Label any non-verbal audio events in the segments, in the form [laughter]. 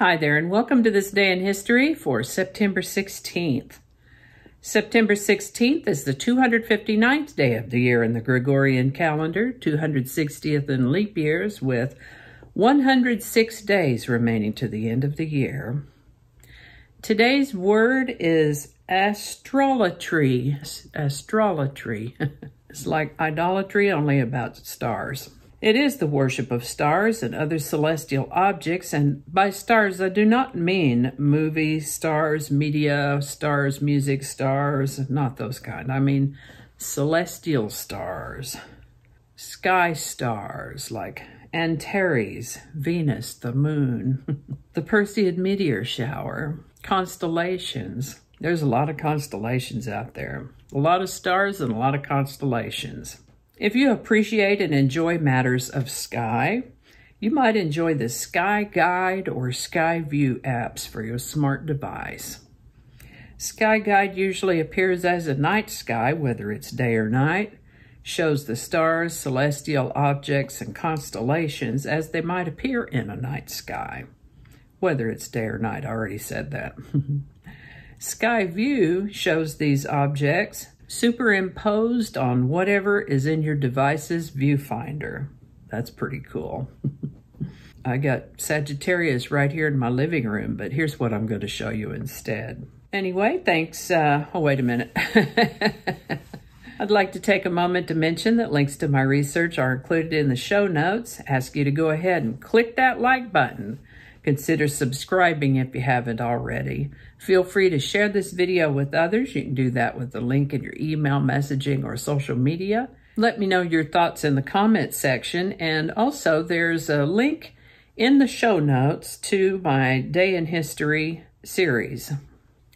Hi there, and welcome to this day in history for September 16th. September 16th is the 259th day of the year in the Gregorian calendar, 260th in leap years, with 106 days remaining to the end of the year. Today's word is astrolatry. Astrolatry. [laughs] it's like idolatry, only about stars. It is the worship of stars and other celestial objects, and by stars I do not mean movie stars, media stars, music stars, not those kind. I mean celestial stars, sky stars like Antares, Venus, the moon, [laughs] the Perseid meteor shower, constellations. There's a lot of constellations out there. A lot of stars and a lot of constellations. If you appreciate and enjoy matters of sky, you might enjoy the Sky Guide or Sky View apps for your smart device. Sky Guide usually appears as a night sky, whether it's day or night, shows the stars, celestial objects, and constellations as they might appear in a night sky, whether it's day or night. I already said that. [laughs] sky View shows these objects superimposed on whatever is in your device's viewfinder. That's pretty cool. [laughs] I got Sagittarius right here in my living room, but here's what I'm going to show you instead. Anyway, thanks. Uh, oh, wait a minute. [laughs] I'd like to take a moment to mention that links to my research are included in the show notes. Ask you to go ahead and click that like button. Consider subscribing if you haven't already. Feel free to share this video with others. You can do that with the link in your email messaging or social media. Let me know your thoughts in the comments section. And also there's a link in the show notes to my Day in History series.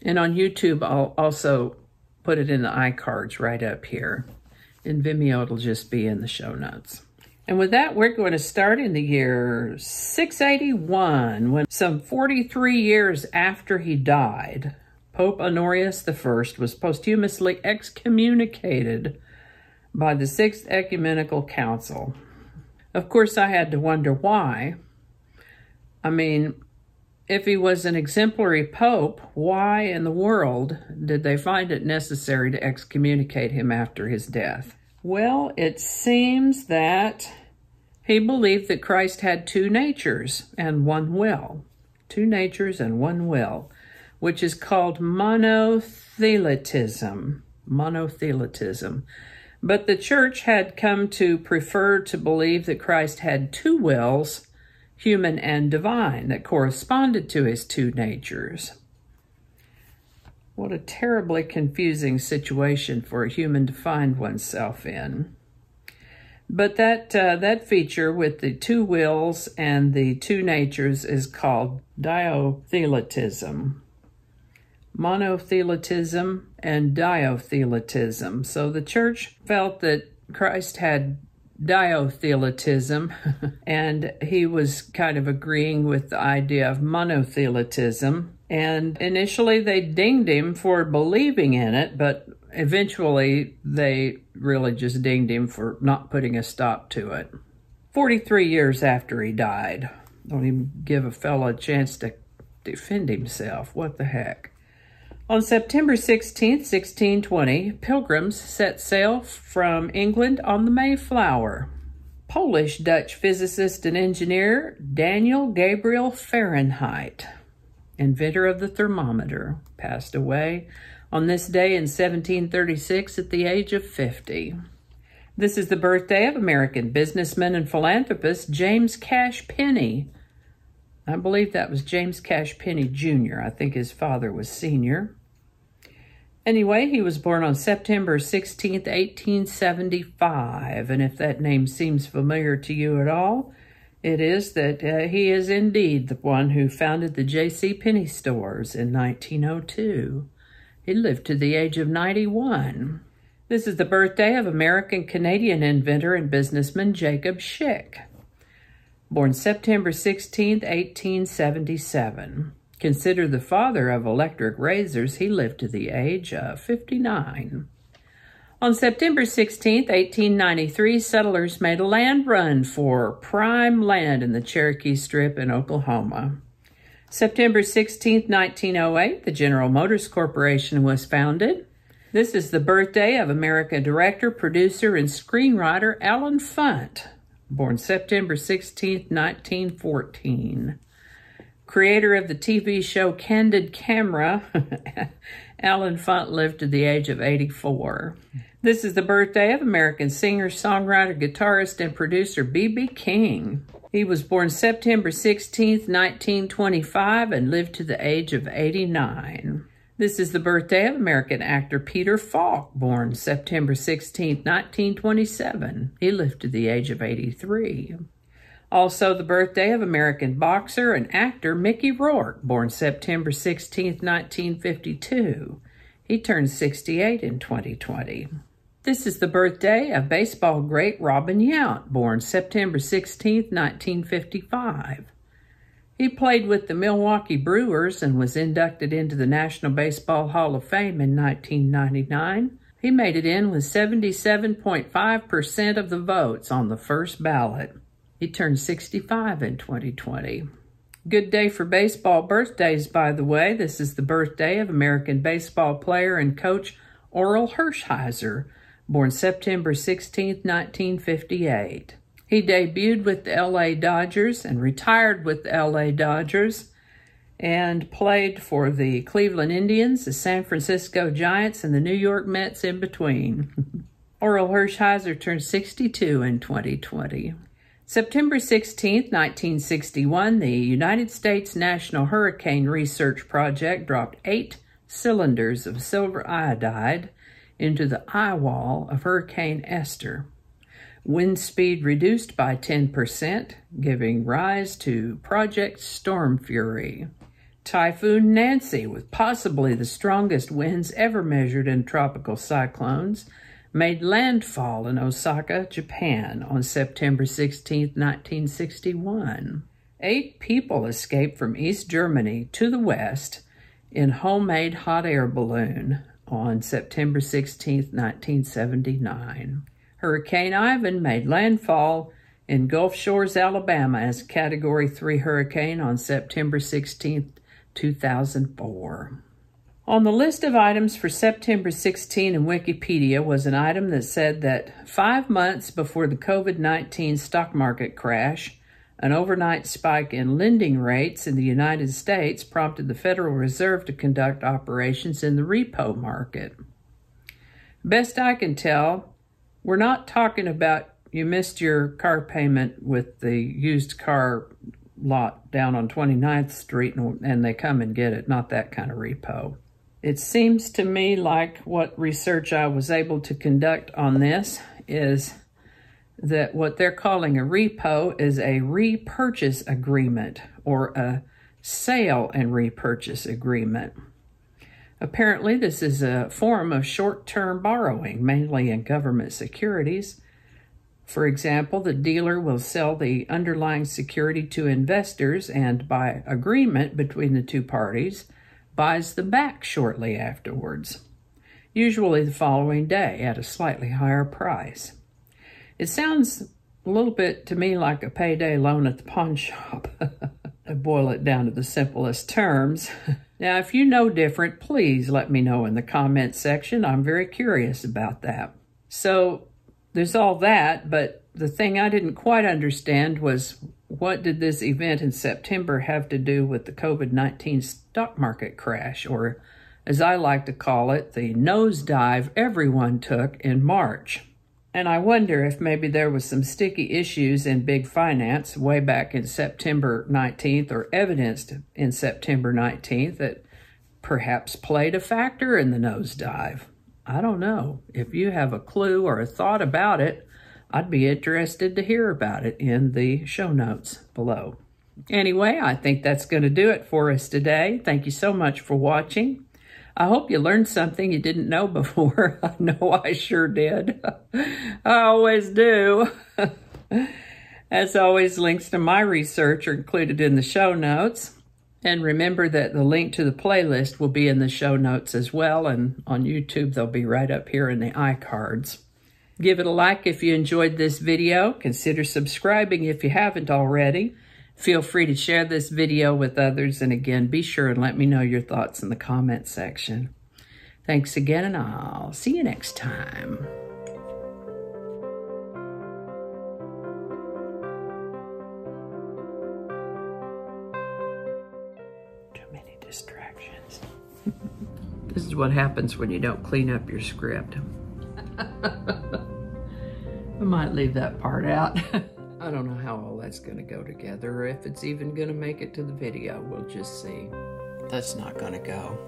And on YouTube, I'll also put it in the iCards right up here. In Vimeo, it'll just be in the show notes. And with that, we're going to start in the year 681, when some 43 years after he died, Pope Honorius I was posthumously excommunicated by the Sixth Ecumenical Council. Of course, I had to wonder why. I mean, if he was an exemplary pope, why in the world did they find it necessary to excommunicate him after his death? Well, it seems that he believed that Christ had two natures and one will. Two natures and one will, which is called monothelitism. Monothelitism. But the church had come to prefer to believe that Christ had two wills, human and divine, that corresponded to his two natures. What a terribly confusing situation for a human to find oneself in. But that, uh, that feature with the two wills and the two natures is called dyothelitism. Monothelitism and dyothelitism. So the church felt that Christ had dyothelitism, [laughs] and he was kind of agreeing with the idea of monothelitism. And initially they dinged him for believing in it, but eventually they really just dinged him for not putting a stop to it. 43 years after he died. Don't even give a fellow a chance to defend himself. What the heck? On September 16, 1620, pilgrims set sail from England on the Mayflower. Polish-Dutch physicist and engineer Daniel Gabriel Fahrenheit inventor of the thermometer, passed away on this day in 1736 at the age of 50. This is the birthday of American businessman and philanthropist James Cash Penney. I believe that was James Cash Penney Jr. I think his father was senior. Anyway, he was born on September 16, 1875. And if that name seems familiar to you at all, it is that uh, he is indeed the one who founded the J.C. Penney stores in 1902. He lived to the age of 91. This is the birthday of American-Canadian inventor and businessman Jacob Schick. Born September 16, 1877. Considered the father of electric razors, he lived to the age of 59. On September 16, 1893, settlers made a land run for prime land in the Cherokee Strip in Oklahoma. September 16, 1908, the General Motors Corporation was founded. This is the birthday of America director, producer, and screenwriter Allen Funt, born September 16, 1914. Creator of the TV show Candid Camera, [laughs] Allen Funt lived to the age of 84. This is the birthday of American singer, songwriter, guitarist, and producer B.B. King. He was born September 16, 1925, and lived to the age of 89. This is the birthday of American actor Peter Falk, born September 16, 1927. He lived to the age of 83. Also the birthday of American boxer and actor Mickey Rourke, born September 16, 1952. He turned 68 in 2020. This is the birthday of baseball great Robin Yount, born September 16, 1955. He played with the Milwaukee Brewers and was inducted into the National Baseball Hall of Fame in 1999. He made it in with 77.5% of the votes on the first ballot. He turned 65 in 2020. Good day for baseball birthdays, by the way. This is the birthday of American baseball player and coach Orel Hershiser, born September 16, 1958. He debuted with the LA Dodgers and retired with the LA Dodgers and played for the Cleveland Indians, the San Francisco Giants, and the New York Mets in between. [laughs] Orel Hershiser turned 62 in 2020. September 16, 1961, the United States National Hurricane Research Project dropped eight cylinders of silver iodide into the eye wall of Hurricane Esther. Wind speed reduced by 10%, giving rise to Project Storm Fury. Typhoon Nancy, with possibly the strongest winds ever measured in tropical cyclones, made landfall in Osaka, Japan on September 16, 1961. Eight people escaped from East Germany to the west in homemade hot air balloon on September 16, 1979. Hurricane Ivan made landfall in Gulf Shores, Alabama as a Category 3 hurricane on September 16, 2004. On the list of items for September 16 in Wikipedia was an item that said that five months before the COVID-19 stock market crash, an overnight spike in lending rates in the United States prompted the Federal Reserve to conduct operations in the repo market. Best I can tell, we're not talking about you missed your car payment with the used car lot down on 29th Street and, and they come and get it, not that kind of repo. It seems to me like what research I was able to conduct on this is that what they're calling a repo is a repurchase agreement or a sale and repurchase agreement. Apparently, this is a form of short-term borrowing, mainly in government securities. For example, the dealer will sell the underlying security to investors and by agreement between the two parties, buys them back shortly afterwards, usually the following day at a slightly higher price. It sounds a little bit to me like a payday loan at the pawn shop. [laughs] I boil it down to the simplest terms. [laughs] Now, if you know different, please let me know in the comment section. I'm very curious about that. So there's all that, but the thing I didn't quite understand was what did this event in September have to do with the COVID-19 stock market crash, or as I like to call it, the nosedive everyone took in March? And I wonder if maybe there was some sticky issues in big finance way back in September 19th or evidenced in September 19th that perhaps played a factor in the nosedive. I don't know. If you have a clue or a thought about it, I'd be interested to hear about it in the show notes below. Anyway, I think that's going to do it for us today. Thank you so much for watching. I hope you learned something you didn't know [laughs] before. I know I sure did. [laughs] I always do. [laughs] As always, links to my research are included in the show notes. And remember that the link to the playlist will be in the show notes as well. And on YouTube, they'll be right up here in the iCards. Give it a like if you enjoyed this video. Consider subscribing if you haven't already. Feel free to share this video with others. And again, be sure and let me know your thoughts in the comment section. Thanks again, and I'll see you next time. Too many distractions. [laughs] this is what happens when you don't clean up your script. [laughs] I might leave that part out. [laughs] I don't know how all that's going to go together or if it's even going to make it to the video. We'll just see. That's not going to go.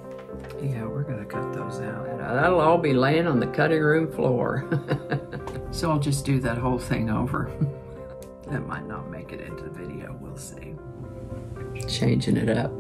Yeah, we're going to cut those out. That'll all be laying on the cutting room floor. [laughs] so I'll just do that whole thing over. [laughs] that might not make it into the video. We'll see. Changing it up.